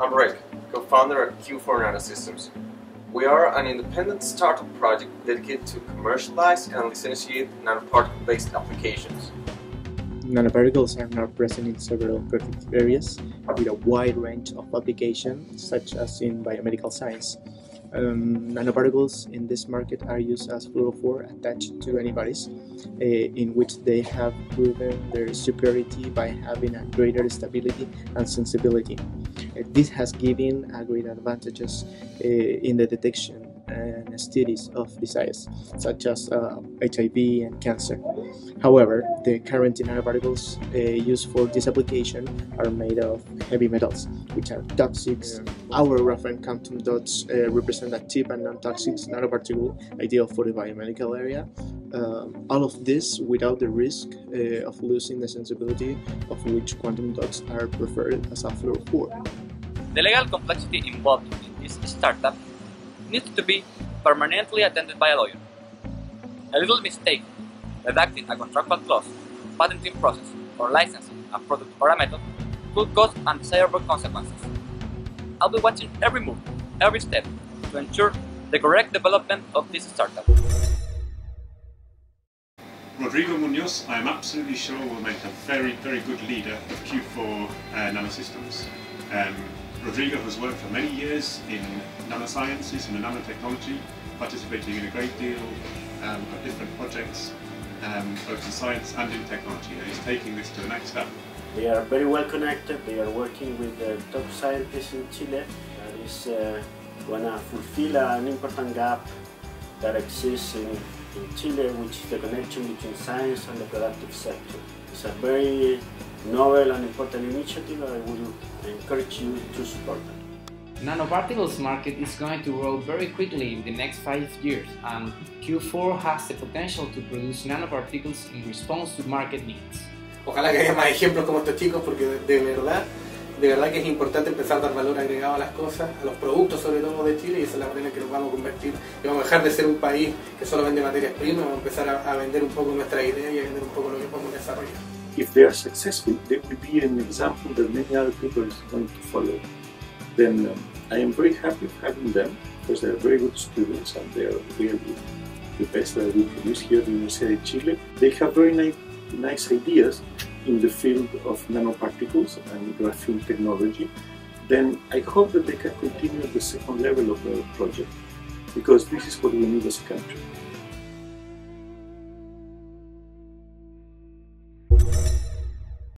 I'm Rick, co-founder at Q4 Nanosystems. We are an independent startup project dedicated to commercialize and license nanoparticle-based applications. Nanoparticles are now present in several protective areas with a wide range of applications, such as in biomedical science. Um, nanoparticles in this market are used as fluorophore attached to antibodies, uh, in which they have proven their superiority by having a greater stability and sensibility. Uh, this has given a great advantages uh, in the detection and studies of diseases such as uh, HIV and cancer. However, the current nanoparticles uh, used for this application are made of heavy metals, which are toxic. Our reference quantum dots uh, represent a cheap and non-toxic nanoparticle ideal for the biomedical area. Um, all of this without the risk uh, of losing the sensibility of which quantum dots are preferred as a fluorophore. The legal complexity involved in this startup needs to be permanently attended by a lawyer. A little mistake, redacting a contractual clause, patenting process, or licensing a product or a method could cause undesirable consequences. I'll be watching every move, every step, to ensure the correct development of this startup. Rodrigo Munoz, I am absolutely sure will make a very, very good leader of Q4 uh, Nanosystems. Um, Rodrigo has worked for many years in nanosciences and nanotechnology, participating in a great deal um, of different projects, um, both in science and in technology, and he's taking this to the next step. They are very well connected, they are working with the top scientists in Chile, and is uh, going to fulfill an important gap that exists in, in Chile, which is the connection between science and the productive sector. It's a very novel and important initiative I would encourage you to support it. Nanoparticles market is going to grow very quickly in the next five years and Q4 has the potential to produce nanoparticles in response to market needs. Ojalá que haya más ejemplos como estos chicos porque de, de verdad, de verdad que es importante empezar a dar valor agregado a las cosas, a los productos sobre todo de Chile y esa es la manera en que nos vamos a convertir y vamos a dejar de ser un país que solo vende materias primas, vamos a empezar a, a vender un poco nuestra idea y a vender un poco lo que podemos desarrollar. if they are successful, they will be an example that many other people are going to follow. Then um, I am very happy having them because they are very good students and they are really the best that we produce here at the University of Chile. They have very nice, nice ideas in the field of nanoparticles and graphene technology. Then I hope that they can continue the second level of the project because this is what we need as a country.